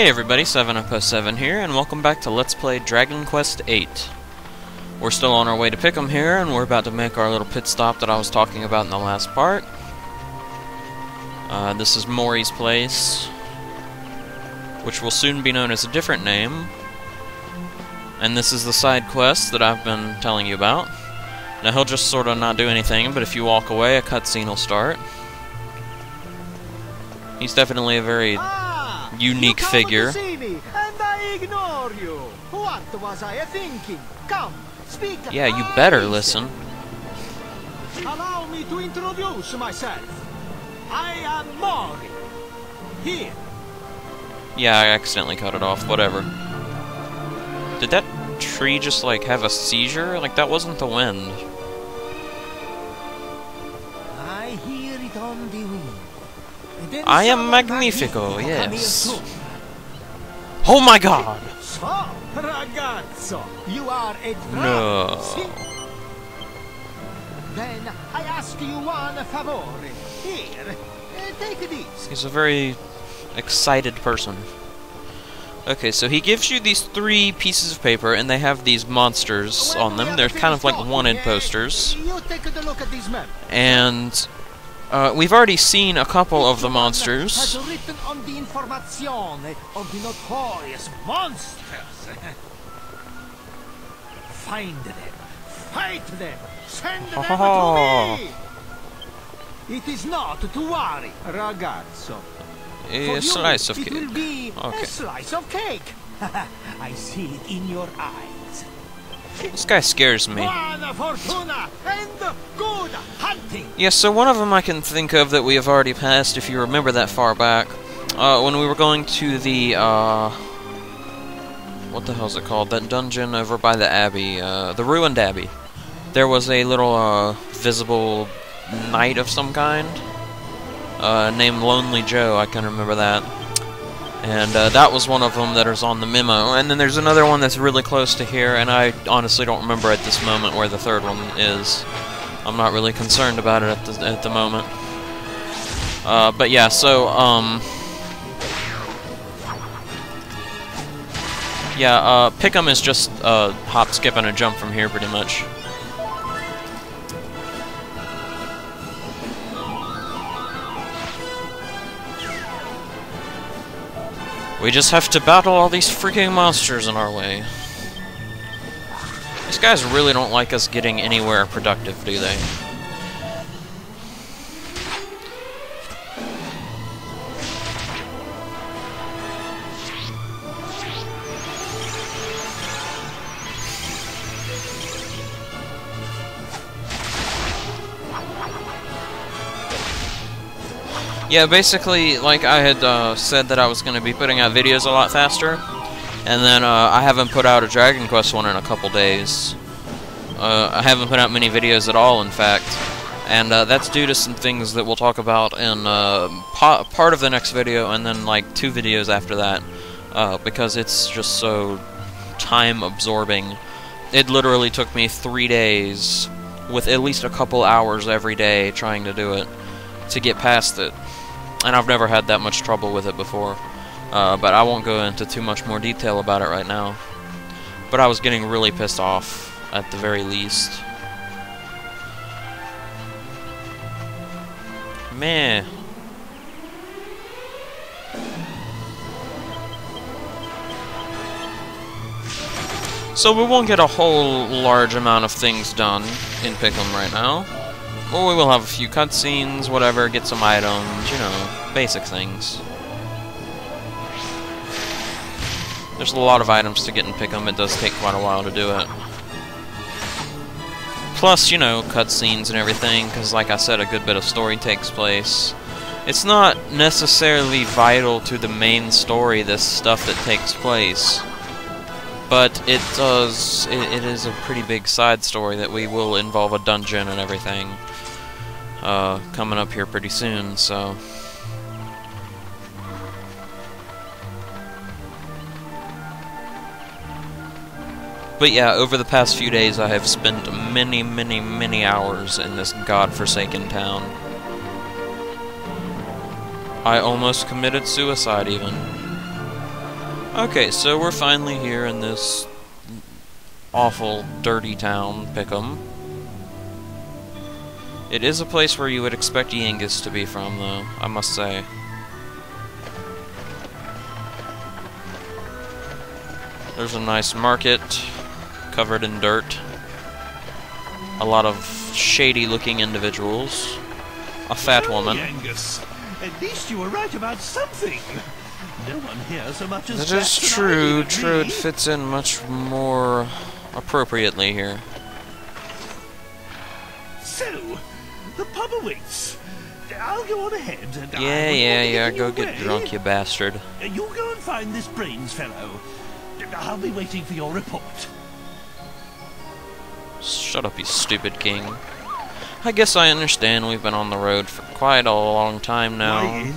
Hey everybody, sevinup07 here, and welcome back to Let's Play Dragon Quest VIII. We're still on our way to Pickham here, and we're about to make our little pit stop that I was talking about in the last part. Uh, this is Morrie's place, which will soon be known as a different name. And this is the side quest that I've been telling you about. Now he'll just sort of not do anything, but if you walk away, a cutscene will start. He's definitely a very unique figure. To see me, and I ignore you. What was I thinking? Come, speak. Yeah, you better listen. listen. Allow me to introduce myself. I am Morrie. Here. Yeah, I accidentally cut it off. Whatever. Did that tree just, like, have a seizure? Like, that wasn't the wind. I hear it on the wind. I am Magnifico, yes. Oh my god! So, ragazzo, you are a. No. Then I ask you one favor. Here, uh, take this. He's a very excited person. Okay, so he gives you these three pieces of paper, and they have these monsters on them. They're kind of like wanted posters. You take a look at this map. And uh, we've already seen a couple of the monsters. Has written on the informazione of the notorious monsters. Find them, fight them, send them Oh. to me. It is not to worry, ragazzo. For A you, slice of it cake. will be Okay. a slice of cake. I see it in your eyes. This guy scares me. Buona fortuna and good hunting. Yes, so one of them I can think of that we have already passed, if you remember that far back. Uh, when we were going to the, uh... What the hell's it called? That dungeon over by the Abbey, uh, the Ruined Abbey. There was a little, uh, visible knight of some kind, uh, named Lonely Joe, I can remember that. And, uh, that was one of them that is on the memo. And then there's another one that's really close to here, and I honestly don't remember at this moment where the third one is. I'm not really concerned about it at the, at the moment. Uh, but yeah, so, um... Yeah, uh, Pickham is just, uh, hop, skip, and a jump from here, pretty much. We just have to battle all these freaking monsters in our way. These guys really don't like us getting anywhere productive, do they? Yeah, basically, like I had uh, said that I was going to be putting out videos a lot faster, and then uh, I haven't put out a Dragon Quest one in a couple days. Uh, I haven't put out many videos at all, in fact, and uh, that's due to some things that we'll talk about in uh, pa part of the next video, and then like two videos after that, uh, because it's just so time-absorbing. It literally took me three days, with at least a couple hours every day trying to do it, to get past it and I've never had that much trouble with it before. Uh, but I won't go into too much more detail about it right now. But I was getting really pissed off, at the very least. Meh. So we won't get a whole large amount of things done in Pickham right now. Well, we will have a few cutscenes, whatever, get some items, you know, basic things. There's a lot of items to get and Pickham, it does take quite a while to do it. Plus, you know, cutscenes and everything, because like I said, a good bit of story takes place. It's not necessarily vital to the main story, this stuff that takes place. But it does, it, it is a pretty big side story that we will involve a dungeon and everything uh, coming up here pretty soon, so... But yeah, over the past few days I have spent many, many, many hours in this godforsaken town. I almost committed suicide, even. Okay, so we're finally here in this awful, dirty town, Pickham. It is a place where you would expect Yangus to be from, though, I must say. There's a nice market, covered in dirt. A lot of shady-looking individuals. A fat Oh, woman. Yangus, at least you were right about something. No one here so much as That is true. True, it fits in much more appropriately here. The pub awaits. I'll go on ahead and I Yeah, will yeah, yeah. Go get way. drunk, you bastard. You go and find this brains fellow. I'll be waiting for your report. Shut up, you stupid king. I guess I understand we've been on the road for quite a long time now. Waiting?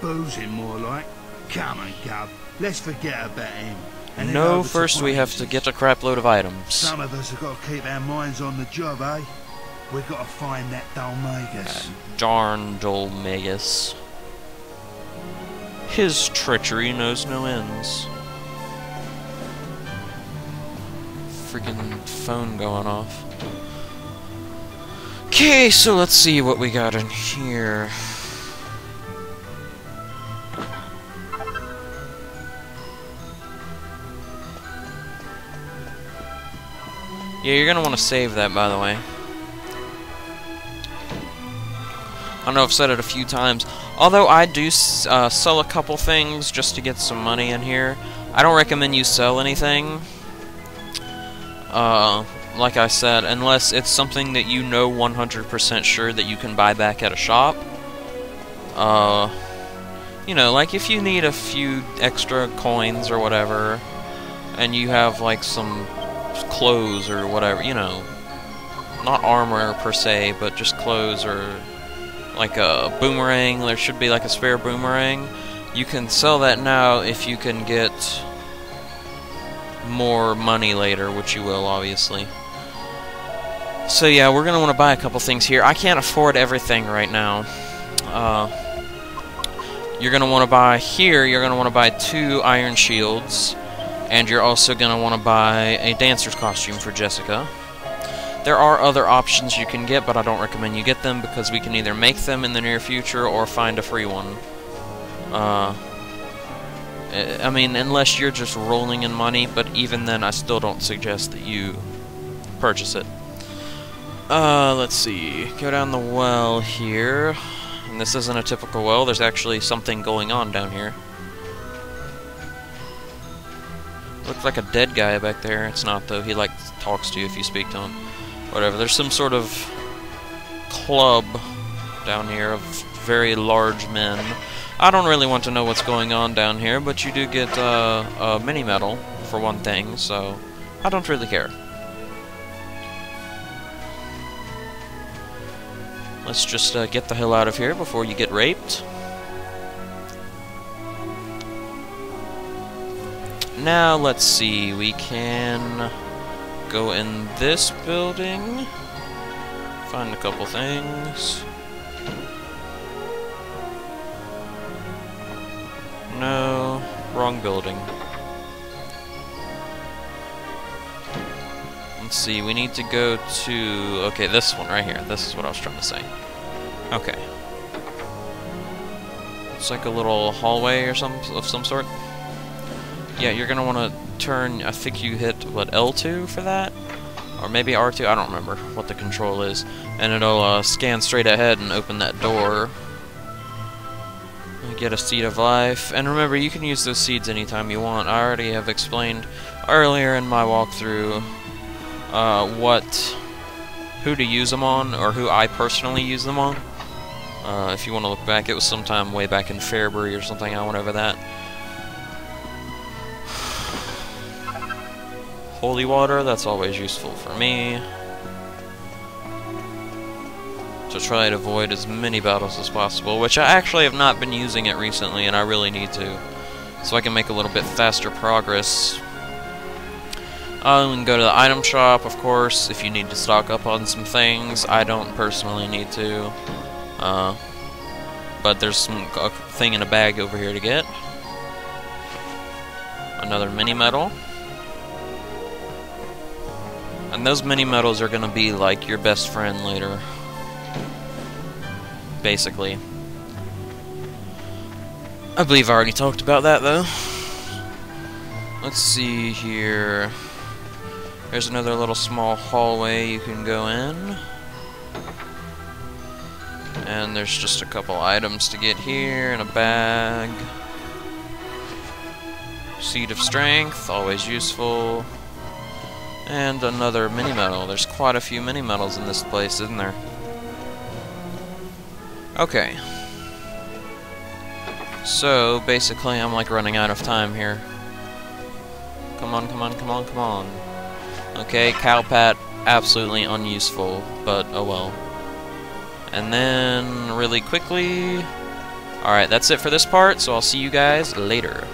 Boozing more like. Come on, Gov. Let's forget about him. and No, first we have to get a crapload of items. Some of us have got to keep our minds on the job, eh? We've got to find that Dhoulmagus. Darn Dhoulmagus. His treachery knows no ends. Freaking phone going off. Okay, so let's see what we got in here. Yeah, you're gonna want to save that, by the way. I know I've said it a few times. Although I do uh, sell a couple things just to get some money in here, I don't recommend you sell anything. Uh, like I said, unless it's something that you know 100% sure that you can buy back at a shop. Uh, you know, like if you need a few extra coins or whatever, and you have like some clothes or whatever, you know, not armor per se, but just clothes or like a boomerang. There should be like a spare boomerang. You can sell that now if you can get more money later, which you will, obviously. So yeah, we're gonna want to buy a couple things here. I can't afford everything right now. Uh, you're gonna want to buy here. You're gonna want to buy two iron shields, and you're also gonna want to buy a dancer's costume for Jessica. There are other options you can get, but I don't recommend you get them because we can either make them in the near future or find a free one. Uh, I mean, unless you're just rolling in money, but even then, I still don't suggest that you purchase it. Uh, let's see. Go down the well here. And this isn't a typical well, there's actually something going on down here. Looks like a dead guy back there. It's not, though. He, like, talks to you if you speak to him whatever. There's some sort of club down here of very large men. I don't really want to know what's going on down here, but you do get uh, a mini medal for one thing, so I don't really care. Let's just uh, get the hell out of here before you get raped. Now, let's see, we can go in this building, find a couple things. No, wrong building. Let's see, we need to go to... Okay, this one right here. This is what I was trying to say. Okay. It's like a little hallway or some of some sort. Yeah, you're gonna want to turn, I think you hit, what, L2 for that? Or maybe R2, I don't remember what the control is. And it'll uh, scan straight ahead and open that door. You get a seed of life. And remember, you can use those seeds anytime you want. I already have explained earlier in my walkthrough uh, what, who to use them on, or who I personally use them on. Uh, if you want to look back, it was sometime way back in Farebury or something, I went over that. Holy water, that's always useful for me. To try to avoid as many battles as possible, which I actually have not been using it recently, and I really need to. So I can make a little bit faster progress. Uh, we can go to the item shop, of course, if you need to stock up on some things. I don't personally need to. Uh, but there's some a thing in a bag over here to get. another mini medal. And those mini medals are gonna be like your best friend later. Basically. I believe I already talked about that though. Let's see here. There's another little small hallway you can go in. And there's just a couple items to get here and a bag. Seed of Strength, always useful. And another mini medal. There's quite a few mini medals in this place, isn't there? Okay. So, basically, I'm like running out of time here. Come on, come on, come on, come on. Okay, Cowpat, absolutely unuseful, but oh well. And then, really quickly... Alright, that's it for this part, so I'll see you guys later.